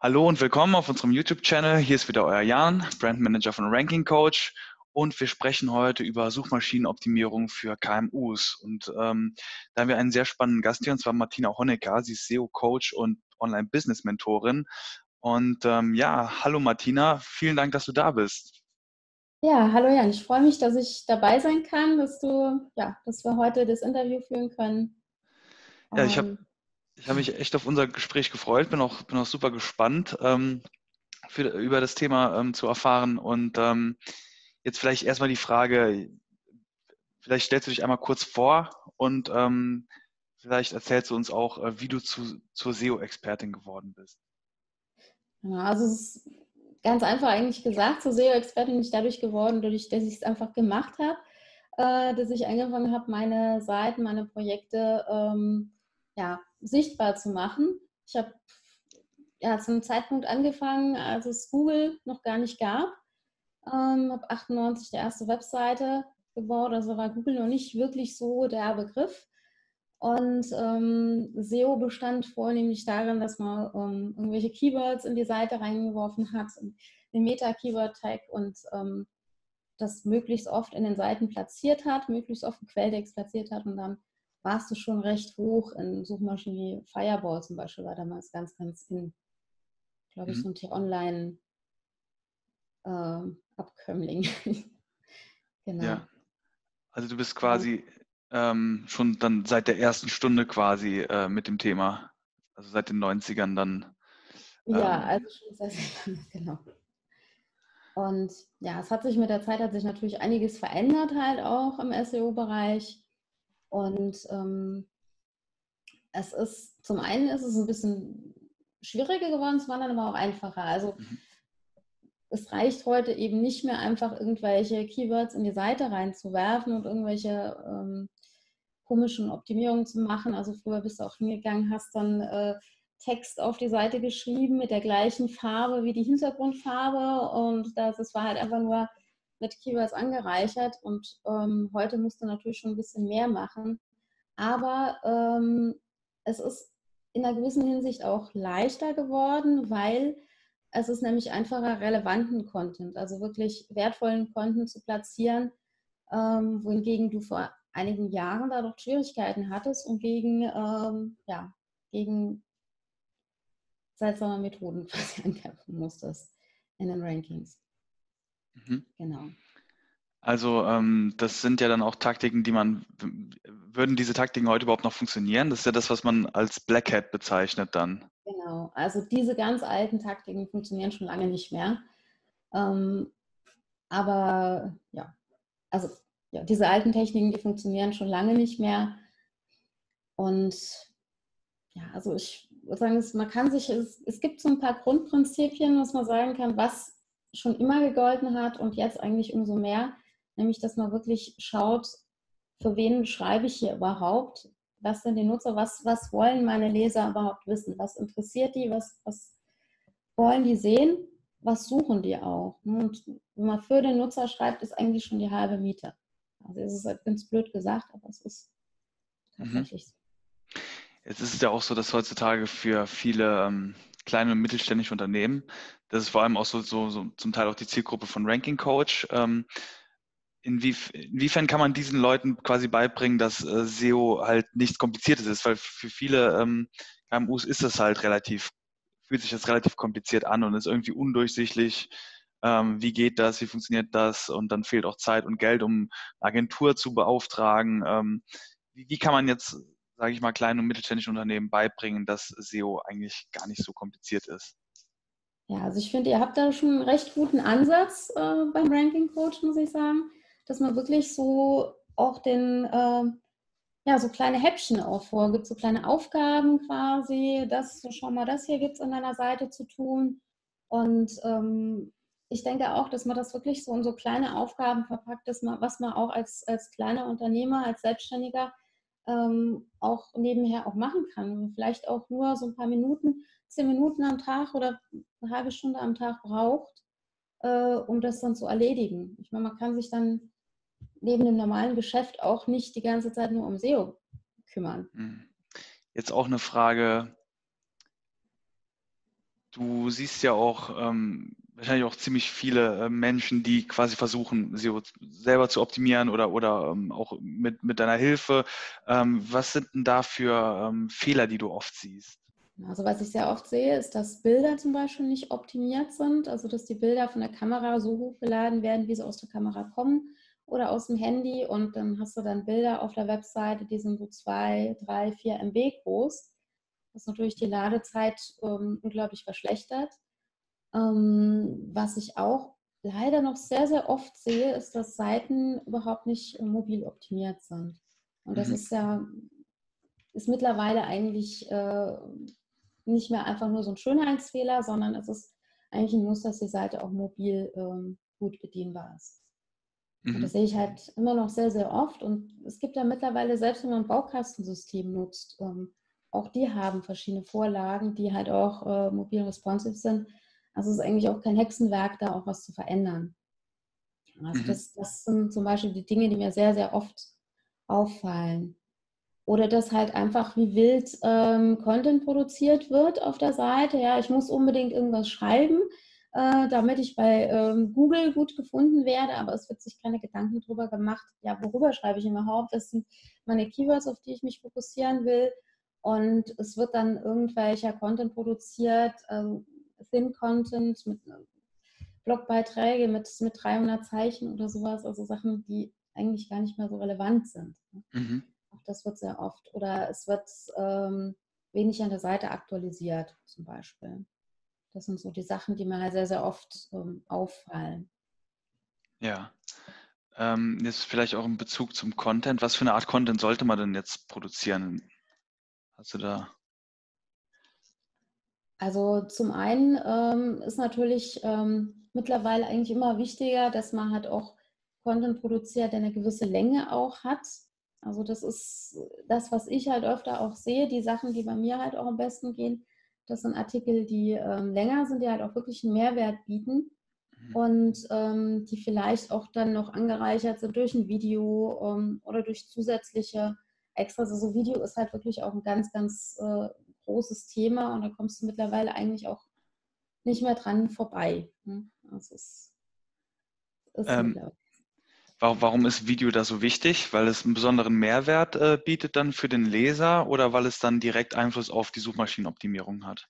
Hallo und willkommen auf unserem YouTube-Channel. Hier ist wieder euer Jan, Brandmanager von Ranking Coach. Und wir sprechen heute über Suchmaschinenoptimierung für KMUs. Und ähm, da haben wir einen sehr spannenden Gast hier, und zwar Martina Honecker. Sie ist SEO-Coach und Online-Business-Mentorin. Und ähm, ja, hallo Martina, vielen Dank, dass du da bist. Ja, hallo Jan, ich freue mich, dass ich dabei sein kann, dass du, ja, dass wir heute das Interview führen können. Ja, ich habe ich hab mich echt auf unser Gespräch gefreut, bin auch, bin auch super gespannt, ähm, für, über das Thema ähm, zu erfahren. Und ähm, jetzt vielleicht erstmal die Frage, vielleicht stellst du dich einmal kurz vor und ähm, vielleicht erzählst du uns auch, äh, wie du zu, zur SEO-Expertin geworden bist. Ja, also es ist ganz einfach eigentlich gesagt, zur SEO-Expertin bin ich dadurch geworden, dadurch, dass ich es einfach gemacht habe, äh, dass ich angefangen habe, meine Seiten, meine Projekte ähm, ja, sichtbar zu machen. Ich habe ja, zu einem Zeitpunkt angefangen, als es Google noch gar nicht gab. Ähm, habe 98 die erste Webseite gebaut, also war Google noch nicht wirklich so der Begriff. Und ähm, SEO bestand vornehmlich darin, dass man ähm, irgendwelche Keywords in die Seite reingeworfen hat, den Meta-Keyword-Tag und ähm, das möglichst oft in den Seiten platziert hat, möglichst oft im Quelltext platziert hat und dann warst du schon recht hoch in Suchmaschinen wie Fireball zum Beispiel, war damals ganz, ganz in, glaube ich, mhm. so ein T-Online äh, Abkömmling. genau. Ja. Also du bist quasi ähm, schon dann seit der ersten Stunde quasi äh, mit dem Thema, also seit den 90ern dann. Ähm, ja, also schon seit, genau. Und ja, es hat sich mit der Zeit hat sich natürlich einiges verändert halt auch im SEO-Bereich. Und ähm, es ist, zum einen ist es ein bisschen schwieriger geworden, zum anderen aber auch einfacher. Also mhm. es reicht heute eben nicht mehr einfach irgendwelche Keywords in die Seite reinzuwerfen und irgendwelche ähm, komischen Optimierungen zu machen. Also früher bist du auch hingegangen, hast dann äh, Text auf die Seite geschrieben mit der gleichen Farbe wie die Hintergrundfarbe und das, das war halt einfach nur mit Keywords angereichert und ähm, heute musst du natürlich schon ein bisschen mehr machen. Aber ähm, es ist in einer gewissen Hinsicht auch leichter geworden, weil es ist nämlich einfacher, relevanten Content, also wirklich wertvollen Content zu platzieren, ähm, wohingegen du vor einigen Jahren da doch Schwierigkeiten hattest und gegen, ähm, ja, gegen seltsame Methoden quasi ankämpfen musstest in den Rankings. Mhm. Genau. Also ähm, das sind ja dann auch Taktiken, die man, würden diese Taktiken heute überhaupt noch funktionieren? Das ist ja das, was man als Black Hat bezeichnet dann. Genau, also diese ganz alten Taktiken funktionieren schon lange nicht mehr. Ähm, aber ja, also ja, diese alten Techniken, die funktionieren schon lange nicht mehr. Und ja, also ich würde sagen, man kann sich, es, es gibt so ein paar Grundprinzipien, was man sagen kann, was schon immer gegolten hat und jetzt eigentlich umso mehr, nämlich dass man wirklich schaut, für wen schreibe ich hier überhaupt, was sind die Nutzer, was, was wollen meine Leser überhaupt wissen, was interessiert die, was, was wollen die sehen, was suchen die auch. Und wenn man für den Nutzer schreibt, ist eigentlich schon die halbe Miete. Also es ist halt ganz blöd gesagt, aber es ist mhm. tatsächlich mhm. so. Jetzt ist es ja auch so, dass heutzutage für viele ähm, kleine und mittelständische Unternehmen, das ist vor allem auch so, so, so zum Teil auch die Zielgruppe von Ranking Coach. Ähm, inwief inwiefern kann man diesen Leuten quasi beibringen, dass äh, SEO halt nichts Kompliziertes ist? Weil für viele ähm, KMUs ist das halt relativ, fühlt sich das relativ kompliziert an und ist irgendwie undurchsichtlich ähm, wie geht das, wie funktioniert das und dann fehlt auch Zeit und Geld, um Agentur zu beauftragen. Ähm, wie, wie, kann man jetzt, sage ich mal, kleinen und mittelständischen Unternehmen beibringen, dass SEO eigentlich gar nicht so kompliziert ist? Ja, also ich finde, ihr habt da schon einen recht guten Ansatz äh, beim Ranking Coach, muss ich sagen, dass man wirklich so auch den, äh, ja, so kleine Häppchen auch vorgibt, so kleine Aufgaben quasi, das, schau mal, das hier gibt es an deiner Seite zu tun. Und ähm, ich denke auch, dass man das wirklich so in so kleine Aufgaben verpackt, dass man, was man auch als, als kleiner Unternehmer, als Selbstständiger ähm, auch nebenher auch machen kann. Vielleicht auch nur so ein paar Minuten, zehn Minuten am Tag oder eine halbe Stunde am Tag braucht, äh, um das dann zu erledigen. Ich meine, man kann sich dann neben dem normalen Geschäft auch nicht die ganze Zeit nur um SEO kümmern. Mhm. Jetzt auch eine Frage. Du siehst ja auch ähm, wahrscheinlich auch ziemlich viele äh, Menschen, die quasi versuchen, SEO selber zu optimieren oder, oder ähm, auch mit, mit deiner Hilfe. Ähm, was sind denn da für ähm, Fehler, die du oft siehst? Also was ich sehr oft sehe, ist, dass Bilder zum Beispiel nicht optimiert sind, also dass die Bilder von der Kamera so hochgeladen werden, wie sie aus der Kamera kommen oder aus dem Handy und dann hast du dann Bilder auf der Webseite, die sind so zwei, drei, vier MB groß, was natürlich die Ladezeit ähm, unglaublich verschlechtert. Ähm, was ich auch leider noch sehr, sehr oft sehe, ist, dass Seiten überhaupt nicht mobil optimiert sind. Und das mhm. ist ja ist mittlerweile eigentlich äh, nicht mehr einfach nur so ein Schönheitsfehler, sondern es ist eigentlich ein Muss, dass die Seite auch mobil ähm, gut bedienbar ist. Mhm. Und das sehe ich halt immer noch sehr, sehr oft. Und es gibt ja mittlerweile, selbst wenn man ein Baukastensystem nutzt, ähm, auch die haben verschiedene Vorlagen, die halt auch äh, mobil responsive sind. Also es ist eigentlich auch kein Hexenwerk, da auch was zu verändern. Also mhm. das, das sind zum Beispiel die Dinge, die mir sehr, sehr oft auffallen. Oder dass halt einfach wie wild ähm, Content produziert wird auf der Seite. Ja, ich muss unbedingt irgendwas schreiben, äh, damit ich bei ähm, Google gut gefunden werde, aber es wird sich keine Gedanken darüber gemacht, ja, worüber schreibe ich überhaupt? Das sind meine Keywords, auf die ich mich fokussieren will. Und es wird dann irgendwelcher Content produziert, ähm, Thin Content mit äh, Blogbeiträge mit, mit 300 Zeichen oder sowas, also Sachen, die eigentlich gar nicht mehr so relevant sind. Mhm. Auch das wird sehr oft. Oder es wird ähm, wenig an der Seite aktualisiert, zum Beispiel. Das sind so die Sachen, die mir halt sehr, sehr oft ähm, auffallen. Ja. Ähm, jetzt vielleicht auch in Bezug zum Content. Was für eine Art Content sollte man denn jetzt produzieren? Hast du da? Also zum einen ähm, ist natürlich ähm, mittlerweile eigentlich immer wichtiger, dass man halt auch Content produziert, der eine gewisse Länge auch hat. Also das ist das, was ich halt öfter auch sehe, die Sachen, die bei mir halt auch am besten gehen. Das sind Artikel, die ähm, länger sind, die halt auch wirklich einen Mehrwert bieten mhm. und ähm, die vielleicht auch dann noch angereichert sind durch ein Video ähm, oder durch zusätzliche Extras. Also Video ist halt wirklich auch ein ganz, ganz äh, großes Thema und da kommst du mittlerweile eigentlich auch nicht mehr dran vorbei. Ne? Also es ist ähm, Warum ist Video da so wichtig? Weil es einen besonderen Mehrwert äh, bietet dann für den Leser oder weil es dann direkt Einfluss auf die Suchmaschinenoptimierung hat?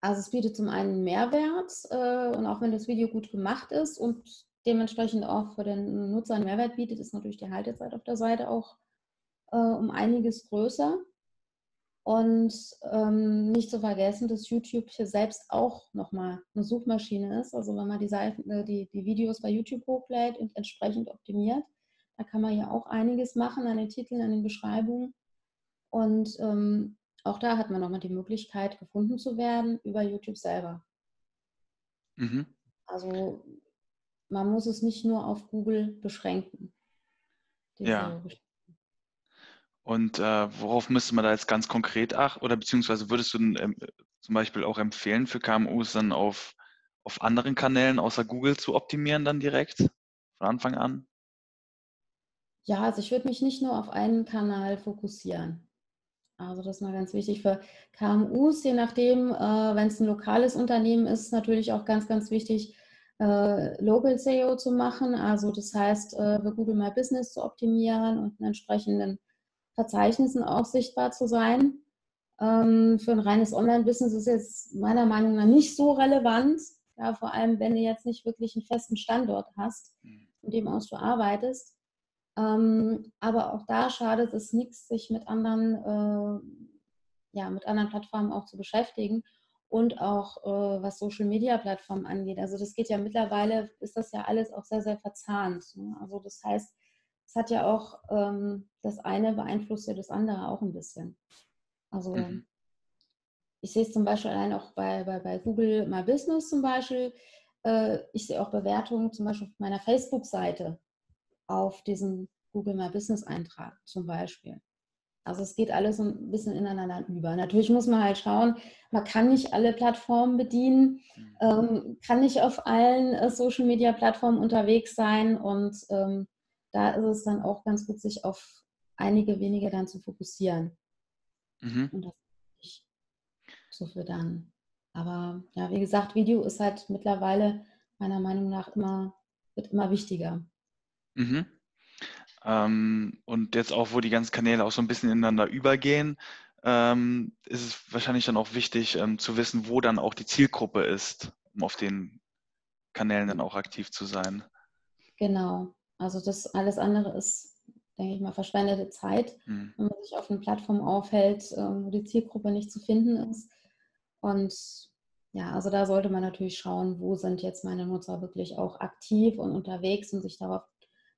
Also es bietet zum einen Mehrwert äh, und auch wenn das Video gut gemacht ist und dementsprechend auch für den Nutzer einen Mehrwert bietet, ist natürlich die Haltezeit auf der Seite auch äh, um einiges größer. Und ähm, nicht zu vergessen, dass YouTube hier selbst auch nochmal eine Suchmaschine ist. Also wenn man die, Seiten, äh, die, die Videos bei YouTube hochlädt und entsprechend optimiert, da kann man ja auch einiges machen an den Titeln, an den Beschreibungen. Und ähm, auch da hat man nochmal die Möglichkeit, gefunden zu werden über YouTube selber. Mhm. Also man muss es nicht nur auf Google beschränken. ja. Und äh, worauf müsste man da jetzt ganz konkret achten? Oder beziehungsweise würdest du ähm, zum Beispiel auch empfehlen für KMUs dann auf, auf anderen Kanälen außer Google zu optimieren dann direkt von Anfang an? Ja, also ich würde mich nicht nur auf einen Kanal fokussieren. Also das ist mal ganz wichtig für KMUs, je nachdem, äh, wenn es ein lokales Unternehmen ist, natürlich auch ganz, ganz wichtig, äh, Local SEO zu machen. Also das heißt, äh, für Google My Business zu optimieren und einen entsprechenden Verzeichnissen auch sichtbar zu sein. Ähm, für ein reines Online-Business ist jetzt meiner Meinung nach nicht so relevant. Ja, vor allem, wenn du jetzt nicht wirklich einen festen Standort hast, mhm. in dem aus du arbeitest. Ähm, aber auch da schadet es nichts, sich mit anderen, äh, ja, mit anderen Plattformen auch zu beschäftigen und auch äh, was Social Media Plattformen angeht. Also das geht ja mittlerweile, ist das ja alles auch sehr, sehr verzahnt. Ne? Also das heißt, es hat ja auch, ähm, das eine beeinflusst ja das andere auch ein bisschen. Also mhm. ich sehe es zum Beispiel allein auch bei, bei, bei Google My Business zum Beispiel. Äh, ich sehe auch Bewertungen zum Beispiel auf meiner Facebook-Seite auf diesen Google My Business Eintrag zum Beispiel. Also es geht alles ein bisschen ineinander über. Natürlich muss man halt schauen, man kann nicht alle Plattformen bedienen, mhm. ähm, kann nicht auf allen äh, Social-Media-Plattformen unterwegs sein und ähm, da ist es dann auch ganz gut, sich auf einige wenige dann zu fokussieren. Mhm. Und das ist so für dann. Aber ja, wie gesagt, Video ist halt mittlerweile meiner Meinung nach immer, wird immer wichtiger. Mhm. Ähm, und jetzt auch, wo die ganzen Kanäle auch so ein bisschen ineinander übergehen, ähm, ist es wahrscheinlich dann auch wichtig ähm, zu wissen, wo dann auch die Zielgruppe ist, um auf den Kanälen dann auch aktiv zu sein. Genau. Also das alles andere ist, denke ich mal, verschwendete Zeit, mhm. wenn man sich auf einer Plattform aufhält, ähm, wo die Zielgruppe nicht zu finden ist. Und ja, also da sollte man natürlich schauen, wo sind jetzt meine Nutzer wirklich auch aktiv und unterwegs und sich darauf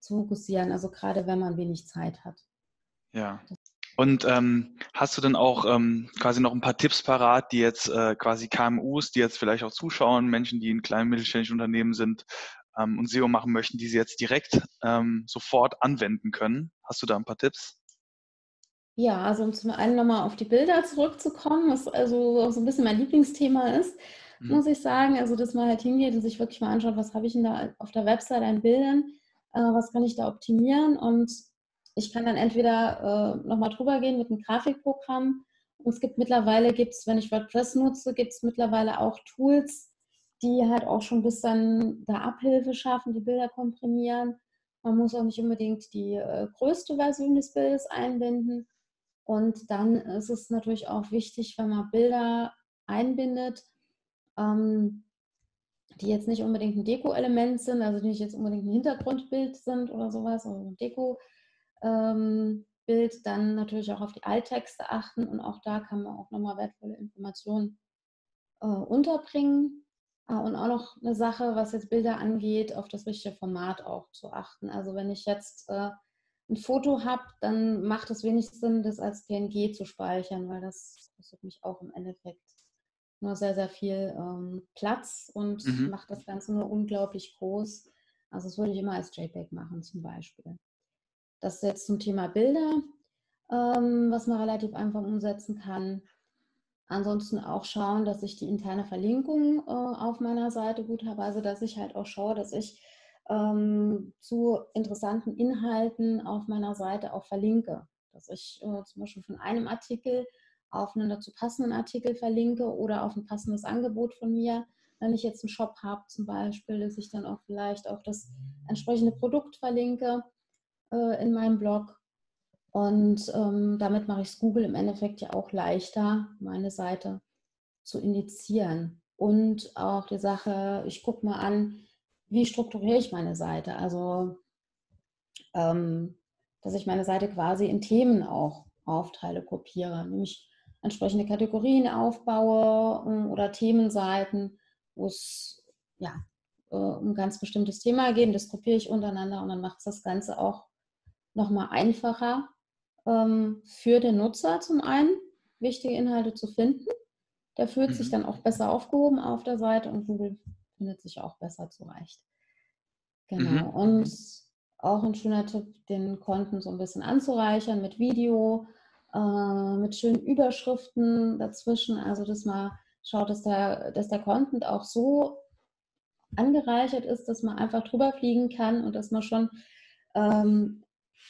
zu fokussieren. Also gerade wenn man wenig Zeit hat. Ja. Und ähm, hast du denn auch ähm, quasi noch ein paar Tipps parat, die jetzt äh, quasi KMUs, die jetzt vielleicht auch zuschauen, Menschen, die in kleinen mittelständischen Unternehmen sind ähm, und SEO machen möchten, die sie jetzt direkt ähm, sofort anwenden können? Hast du da ein paar Tipps? Ja, also um zum einen nochmal auf die Bilder zurückzukommen, was also so ein bisschen mein Lieblingsthema ist, mhm. muss ich sagen. Also, dass man halt hingeht und sich wirklich mal anschaut, was habe ich denn da auf der Website an Bildern, äh, was kann ich da optimieren und ich kann dann entweder äh, nochmal drüber gehen mit einem Grafikprogramm und es gibt mittlerweile, gibt's, wenn ich WordPress nutze, gibt es mittlerweile auch Tools, die halt auch schon bis dann da Abhilfe schaffen, die Bilder komprimieren. Man muss auch nicht unbedingt die äh, größte Version des Bildes einbinden. Und dann ist es natürlich auch wichtig, wenn man Bilder einbindet, ähm, die jetzt nicht unbedingt ein Deko-Element sind, also die nicht jetzt unbedingt ein Hintergrundbild sind oder sowas, also ein Deko-Bild, ähm, dann natürlich auch auf die Alttexte achten und auch da kann man auch nochmal wertvolle Informationen äh, unterbringen. Äh, und auch noch eine Sache, was jetzt Bilder angeht, auf das richtige Format auch zu achten. Also wenn ich jetzt äh, ein Foto habe, dann macht es wenig Sinn, das als PNG zu speichern, weil das kostet mich auch im Endeffekt nur sehr, sehr viel ähm, Platz und mhm. macht das Ganze nur unglaublich groß. Also das würde ich immer als JPEG machen zum Beispiel. Das ist jetzt zum Thema Bilder, ähm, was man relativ einfach umsetzen kann. Ansonsten auch schauen, dass ich die interne Verlinkung äh, auf meiner Seite gut habe. Also dass ich halt auch schaue, dass ich ähm, zu interessanten Inhalten auf meiner Seite auch verlinke. Dass ich äh, zum Beispiel von einem Artikel auf einen dazu passenden Artikel verlinke oder auf ein passendes Angebot von mir. Wenn ich jetzt einen Shop habe zum Beispiel, dass ich dann auch vielleicht auch das entsprechende Produkt verlinke äh, in meinem Blog. Und ähm, damit mache ich es Google im Endeffekt ja auch leichter, meine Seite zu indizieren. Und auch die Sache, ich gucke mal an, wie strukturiere ich meine Seite? Also, ähm, dass ich meine Seite quasi in Themen auch aufteile, kopiere, nämlich entsprechende Kategorien aufbaue ähm, oder Themenseiten, wo es ja, äh, um ein ganz bestimmtes Thema geht. Das kopiere ich untereinander und dann macht es das Ganze auch nochmal einfacher ähm, für den Nutzer zum einen, wichtige Inhalte zu finden. Der fühlt mhm. sich dann auch besser aufgehoben auf der Seite und Google findet sich auch besser zurecht. Genau. Mhm. Und auch ein schöner Tipp, den Konten so ein bisschen anzureichern mit Video, äh, mit schönen Überschriften dazwischen. Also, dass man schaut, dass der, dass der Content auch so angereichert ist, dass man einfach drüber fliegen kann und dass man schon ähm,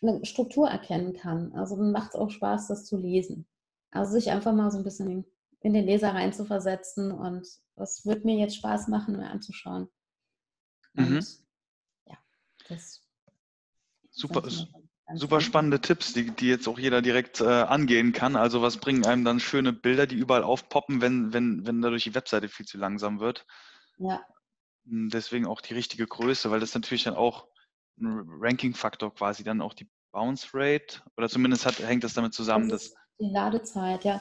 eine Struktur erkennen kann. Also dann macht es auch Spaß, das zu lesen. Also sich einfach mal so ein bisschen in, den Leser rein zu versetzen und was wird mir jetzt Spaß machen, mir anzuschauen. Mhm. ja, das super, super spannende Tipps, die, die jetzt auch jeder direkt äh, angehen kann. Also was bringen einem dann schöne Bilder, die überall aufpoppen, wenn, wenn, wenn dadurch die Webseite viel zu langsam wird. Ja. Hm, deswegen auch die richtige Größe, weil das natürlich dann auch Ranking-Faktor quasi dann auch die Bounce Rate oder zumindest hat, hängt das damit zusammen, das dass die Ladezeit, ja.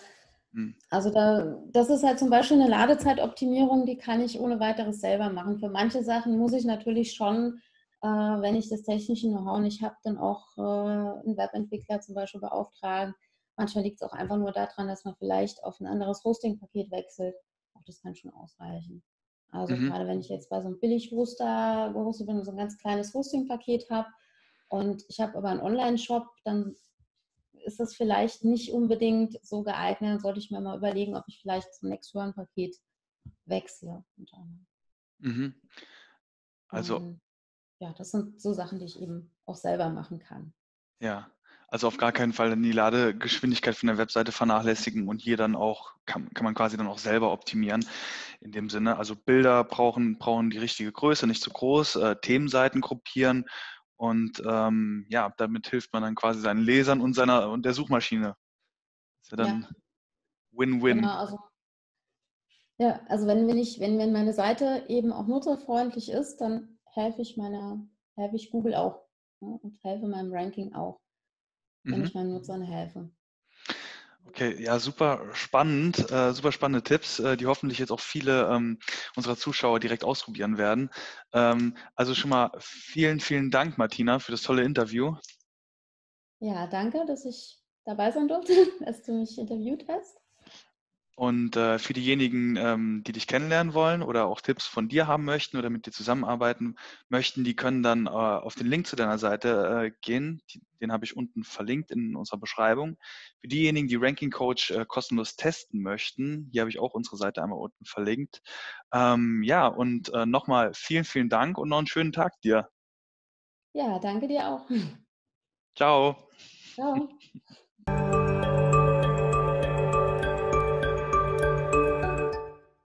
Hm. Also da, das ist halt zum Beispiel eine Ladezeitoptimierung, die kann ich ohne weiteres selber machen. Für manche Sachen muss ich natürlich schon, äh, wenn ich das technische Know-how nicht habe, dann auch äh, einen Webentwickler zum Beispiel beauftragen. Manchmal liegt es auch einfach nur daran, dass man vielleicht auf ein anderes Hosting-Paket wechselt. Auch das kann schon ausreichen. Also mhm. gerade wenn ich jetzt bei so einem Billig-Hoster gehostet bin und so ein ganz kleines Hosting-Paket habe und ich habe aber einen Online-Shop, dann ist das vielleicht nicht unbedingt so geeignet. Dann sollte ich mir mal überlegen, ob ich vielleicht zum Nextburn-Paket wechsle. Mhm. Also. Und, ja, das sind so Sachen, die ich eben auch selber machen kann. Ja, Also auf gar keinen Fall die Ladegeschwindigkeit von der Webseite vernachlässigen und hier dann auch, kann, kann man quasi dann auch selber optimieren in dem Sinne. Also Bilder brauchen, brauchen die richtige Größe, nicht zu groß, äh, Themenseiten gruppieren und ähm, ja, damit hilft man dann quasi seinen Lesern und seiner und der Suchmaschine. Das ist ja dann Win-Win. Ja. Genau, also, ja, also wenn, wenn, ich, wenn, wenn meine Seite eben auch nutzerfreundlich ist, dann helfe ich meiner, helfe ich Google auch ja, und helfe meinem Ranking auch wenn mhm. ich meinen Nutzern helfe. Okay, ja, super spannend, äh, super spannende Tipps, äh, die hoffentlich jetzt auch viele ähm, unserer Zuschauer direkt ausprobieren werden. Ähm, also schon mal vielen, vielen Dank, Martina, für das tolle Interview. Ja, danke, dass ich dabei sein durfte, dass du mich interviewt hast. Und äh, für diejenigen, ähm, die dich kennenlernen wollen oder auch Tipps von dir haben möchten oder mit dir zusammenarbeiten möchten, die können dann äh, auf den Link zu deiner Seite äh, gehen. Die, den habe ich unten verlinkt in unserer Beschreibung. Für diejenigen, die Ranking Coach äh, kostenlos testen möchten, hier habe ich auch unsere Seite einmal unten verlinkt. Ähm, ja, und äh, nochmal vielen, vielen Dank und noch einen schönen Tag dir. Ja, danke dir auch. Ciao. Ciao.